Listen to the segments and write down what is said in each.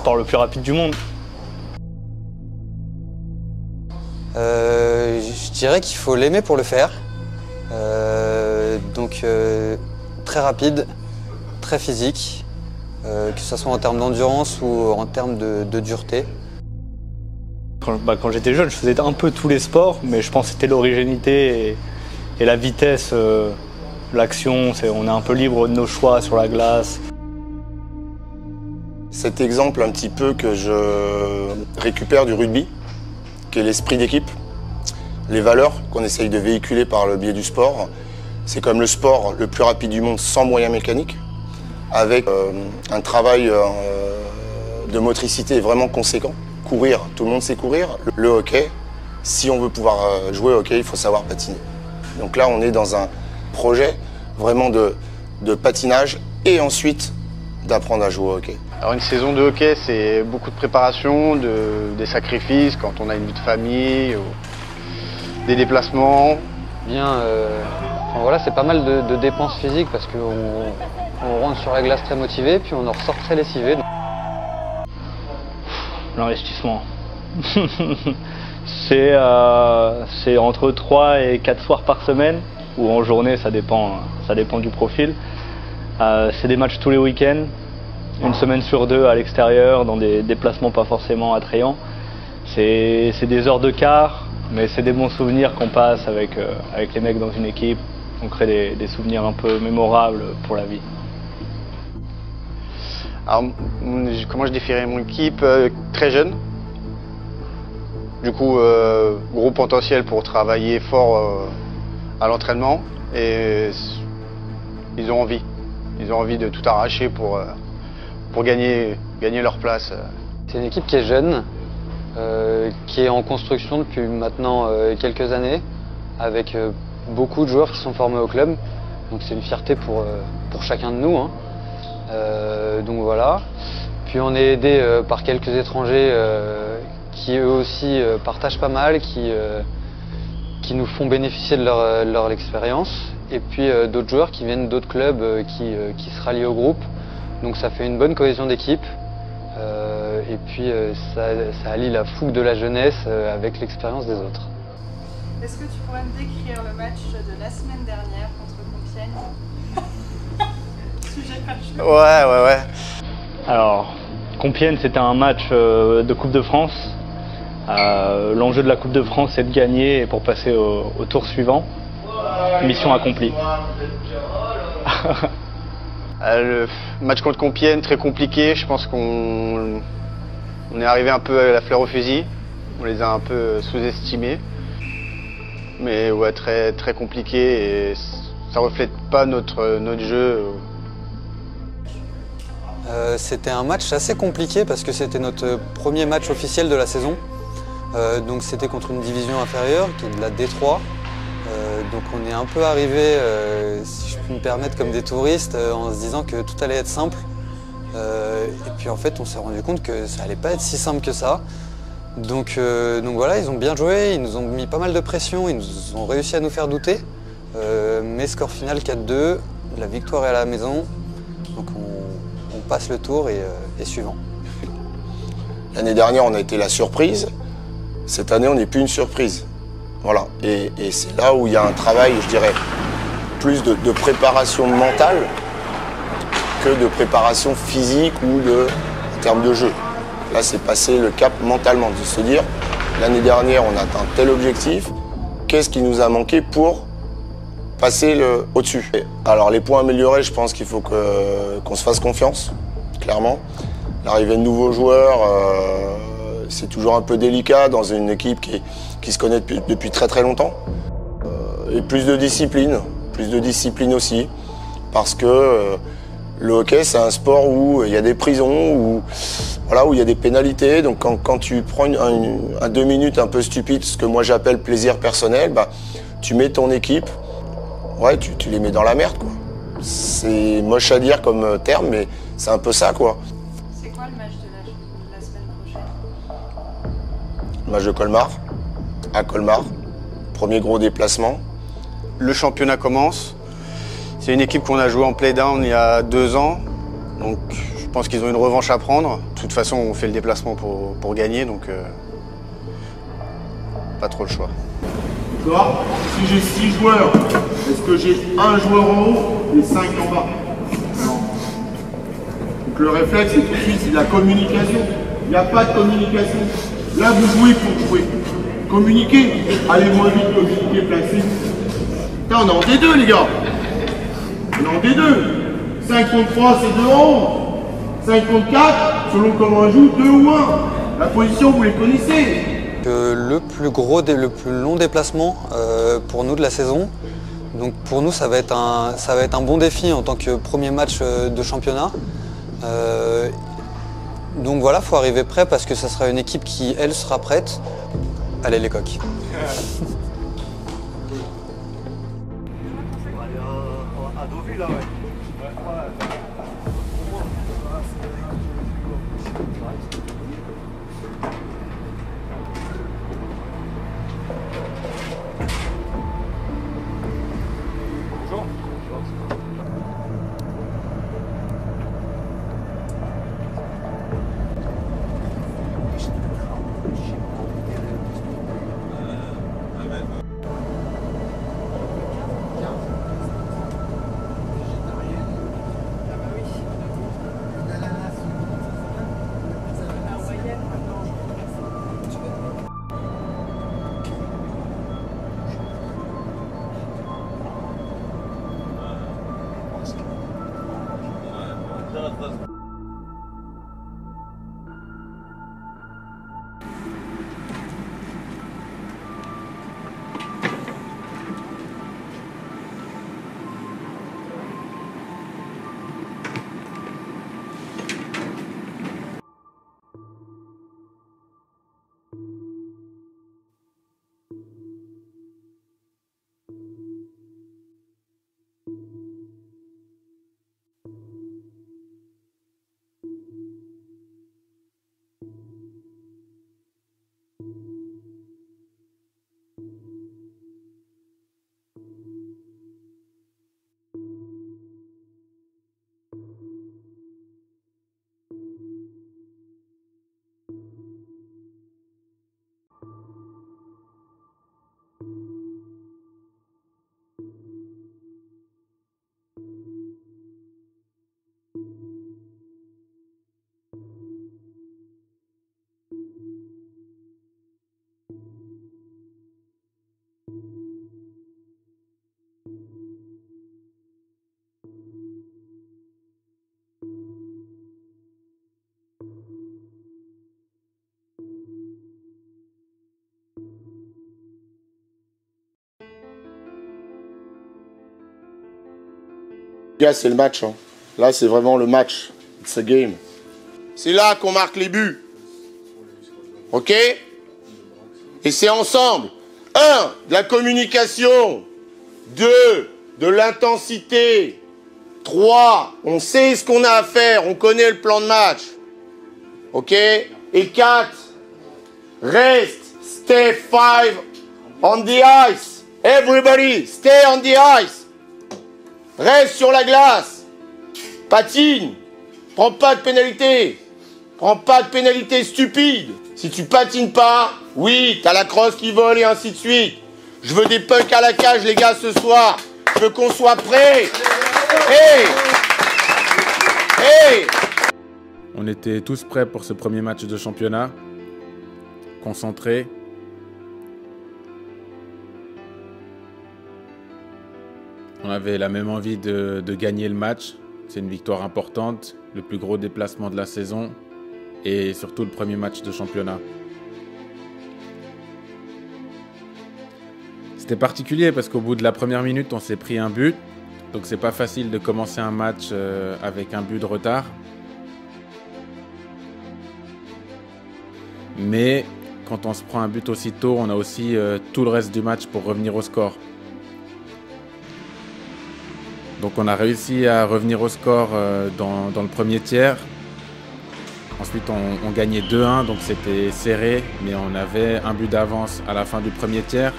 sport le plus rapide du monde. Euh, je dirais qu'il faut l'aimer pour le faire. Euh, donc euh, très rapide, très physique, que ce soit en termes d'endurance ou en termes de, de dureté. Quand, bah, quand j'étais jeune, je faisais un peu tous les sports, mais je pense que c'était l'originalité et, et la vitesse, l'action. On est un peu libre de nos choix sur la glace. Cet exemple un petit peu que je récupère du rugby, qui est l'esprit d'équipe, les valeurs qu'on essaye de véhiculer par le biais du sport. C'est comme le sport le plus rapide du monde sans moyens mécaniques, avec euh, un travail euh, de motricité vraiment conséquent. Courir, tout le monde sait courir. Le hockey, si on veut pouvoir euh, jouer au hockey, il faut savoir patiner. Donc là, on est dans un projet vraiment de, de patinage et ensuite d'apprendre à jouer au hockey. Alors une saison de hockey, c'est beaucoup de préparation, de- des sacrifices quand on a une vie de famille, ou des déplacements. Bien, euh, enfin, voilà, c'est pas mal de, de dépenses physiques parce qu'on on rentre sur la glace très motivé, puis on en ressort très lessivé. L'investissement. c'est euh, c'est entre 3 et 4 soirs par semaine, ou en journée, ça dépend, ça dépend du profil. Euh, c'est des matchs tous les week-ends, une semaine sur deux à l'extérieur, dans des déplacements pas forcément attrayants. C'est des heures de quart, mais c'est des bons souvenirs qu'on passe avec, euh, avec les mecs dans une équipe. On crée des, des souvenirs un peu mémorables pour la vie. Alors comment je définirais mon équipe euh, Très jeune. Du coup, euh, gros potentiel pour travailler fort à l'entraînement. Et ils ont envie. Ils ont envie de tout arracher pour, pour gagner, gagner leur place. C'est une équipe qui est jeune, euh, qui est en construction depuis maintenant euh, quelques années, avec euh, beaucoup de joueurs qui sont formés au club. Donc c'est une fierté pour, pour chacun de nous. hein. Donc voilà. Puis on est aidé par quelques étrangers qui eux aussi partagent pas mal, qui, qui nous font bénéficier de leur, leur expérience. Et puis d'autres joueurs qui viennent d'autres clubs qui, qui se rallient au groupe. Donc ça fait une bonne cohésion d'équipe. Euh, et puis euh, ça, ça allie la fougue de la jeunesse euh, avec l'expérience des autres. Est-ce que tu pourrais me décrire le match de la semaine dernière contre Compiègne? Sujet. Ouais, ouais, ouais. Alors, Compiègne, c'était un match euh, de Coupe de France. Euh, L'enjeu de la Coupe de France, c'est de gagner pour passer au, au tour suivant. Mission accomplie. Euh, le match contre Compiègne, très compliqué. Je pense qu'on on est arrivé un peu à la fleur au fusil. On les a un peu sous-estimés. Mais ouais, très, très compliqué et ça reflète pas notre, notre jeu. Euh, c'était un match assez compliqué parce que c'était notre premier match officiel de la saison. Euh, donc c'était contre une division inférieure qui est de la D3. Donc on est un peu arrivé, euh, si je puis me permettre, comme des touristes euh, en se disant que tout allait être simple. Euh, et puis en fait on s'est rendu compte que ça allait pas être si simple que ça. Donc, donc voilà, ils ont bien joué, ils nous ont mis pas mal de pression, ils nous ont réussi à nous faire douter. Mais score final 4-2, la victoire est à la maison. Donc on, passe le tour et suivant. L'année dernière, on a été la surprise. Cette année, on n'est plus une surprise. Voilà. Et, c'est là où il y a un travail, je dirais, plus de, préparation mentale que de préparation physique ou de, en termes de jeu. Là, c'est passer le cap mentalement, de se dire, l'année dernière, on a atteint tel objectif, qu'est-ce qui nous a manqué pour passer le au-dessus? Alors, les points améliorés, je pense qu'il faut qu'on se fasse confiance, clairement. L'arrivée de nouveaux joueurs, euh, c'est toujours un peu délicat dans une équipe qui, qui se connaît depuis, depuis très très longtemps. Euh, et plus de discipline, plus de discipline aussi, parce que euh, le hockey c'est un sport où il y a des prisons, où voilà, où il y a des pénalités. Donc quand, quand tu prends une- un, un deux minutes un peu stupide, ce que moi j'appelle plaisir personnel, bah, tu mets ton équipe, ouais, tu, tu les mets dans la merde quoi. C'est moche à dire comme euh, terme, mais c'est un peu ça quoi. C'est quoi le match de la, de la semaine prochaine? Match de Colmar, à Colmar, premier gros déplacement. Le championnat commence. C'est une équipe qu'on a joué en play-down il y a deux ans. Donc pense qu'ils ont une revanche à prendre. De toute façon, on fait le déplacement pour, pour gagner, donc euh, pas trop le choix. D'accord Si j'ai 6 joueurs, est-ce que j'ai un joueur en haut et 5 en bas? Non. Donc le réflexe, c'est tout de suite, c'est la communication. Il n'y a pas de communication. Là, vous jouez pour jouer. Communiquer. Allez moins vite, communiquer, placer. Putain, on est en D2, les gars. On est en D2. 5 contre 3, c'est 2 en haut. 5 contre 4, selon comment on joue, 2 ou 1. La position, vous les connaissez. Le plus gros, le plus long déplacement euh, pour nous de la saison. Donc pour nous, ça va être un, bon défi en tant que premier match euh, de championnat. Euh, donc voilà, faut arriver prêt parce que ça sera une équipe qui, elle, sera prête. Allez les coqs. C'est le match. hein. Là, c'est vraiment le match. It's a game. C'est là qu'on marque les buts. Ok? Et c'est ensemble. Un, de la communication. Deux, de l'intensité. Trois, on sait ce qu'on a à faire. On connaît le plan de match. Ok? Et quatre, reste. Stay five on the ice. Everybody, stay on the ice. Reste sur la glace. Patine. Prends pas de pénalité. Prends pas de pénalité stupide. Si tu patines pas, oui, t'as la crosse qui vole et ainsi de suite. Je veux des punks à la cage, les gars, ce soir. Je veux qu'on soit prêts. Hey Hey On était tous prêts pour ce premier match de championnat, concentrés. On avait la même envie de, de gagner le match. C'est une victoire importante, le plus gros déplacement de la saison et surtout le premier match de championnat. C'était particulier parce qu'au bout de la première minute, on s'est pris un but. Donc c'est pas facile de commencer un match euh, avec un but de retard. Mais quand on se prend un but aussitôt, on a aussi euh, tout le reste du match pour revenir au score. Donc on a réussi à revenir au score euh, dans, le premier tiers. Ensuite on gagnait 2-1, donc c'était serré, mais on avait un but d'avance à la fin du premier tiers.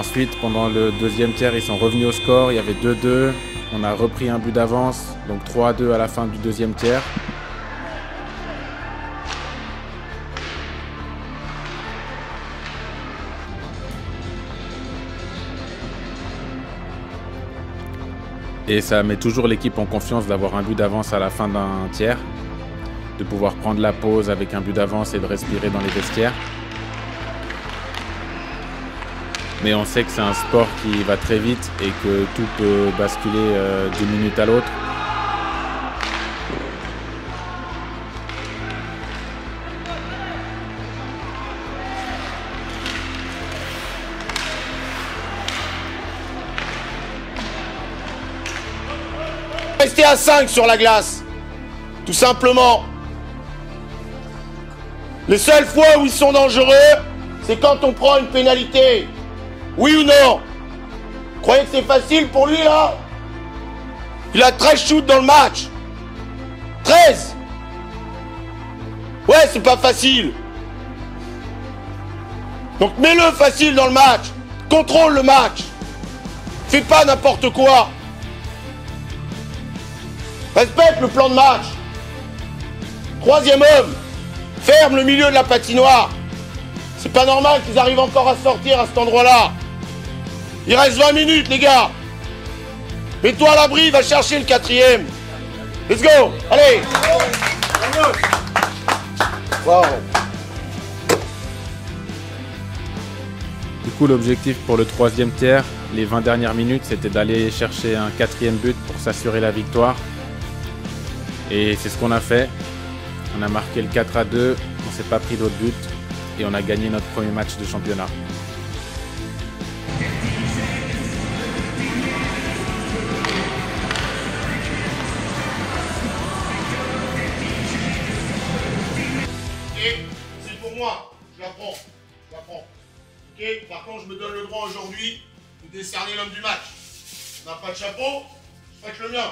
Ensuite, pendant le deuxième tiers, ils sont revenus au score, il y avait 2-2. On a repris un but d'avance, donc 3 à 2 à la fin du deuxième tiers. Et ça met toujours l'équipe en confiance d'avoir un but d'avance à la fin d'un tiers, de pouvoir prendre la pause avec un but d'avance et de respirer dans les vestiaires. Mais on sait que c'est un sport qui va très vite et que tout peut basculer euh, d'une minute à l'autre. Rester à 5 sur la glace. Tout simplement. Les seules fois où ils sont dangereux, c'est quand on prend une pénalité. Oui ou non? Vous Croyez que c'est facile pour lui là Il a 13 shoots dans le match. 13 Ouais, c'est pas facile. Donc mets-le facile dans le match. Contrôle le match. Fais pas n'importe quoi. Respecte le plan de match. Troisième homme. Ferme le milieu de la patinoire. C'est pas normal qu'ils arrivent encore à sortir à cet endroit-là. Il reste 20 minutes, les gars. Mets-toi à l'abri, va chercher le quatrième. Let's go. Allez. Wow. Du coup, l'objectif pour le troisième tiers, les 20 dernières minutes, c'était d'aller chercher un quatrième but pour s'assurer la victoire. Et c'est ce qu'on a fait. On a marqué le 4 à 2, on s'est pas pris d'autres buts et on a gagné notre premier match de championnat. C'est pour moi, je la prends, je la prends. Par contre, je me donne le droit aujourd'hui de décerner l'homme du match. On n'a pas de chapeau, je le mien.